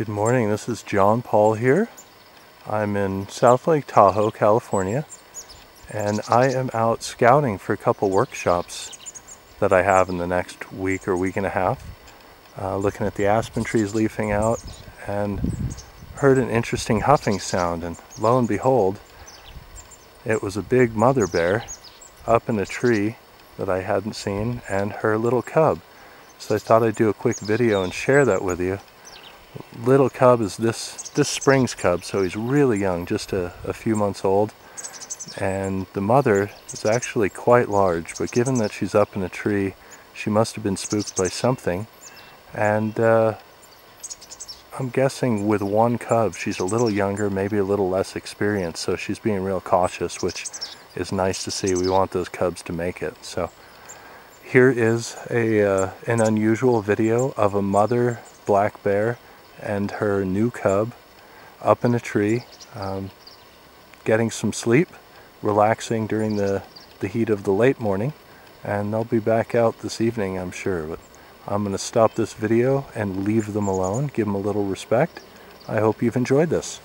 Good morning, this is Jon Paul here. I'm in South Lake Tahoe, California, and I am out scouting for a couple workshops that I have in the next week or week and a half. Uh, looking at the aspen trees leafing out and heard an interesting huffing sound and lo and behold, it was a big mother bear up in a tree that I hadn't seen and her little cub. So I thought I'd do a quick video and share that with you little cub is this this spring's cub. So he's really young just a, a, few months old. And the mother is actually quite large but given that she's up in a tree she must have been spooked by something. And uh, I'm guessing with one cub she's a little younger maybe a little less experienced. So she's being real cautious which is nice to see. We want those cubs to make it. So here is a uh, an unusual video of a mother black bear and her new cub up in a tree, um, getting some sleep, relaxing during the, the heat of the late morning, and they'll be back out this evening, I'm sure. But I'm going to stop this video and leave them alone, give them a little respect. I hope you've enjoyed this.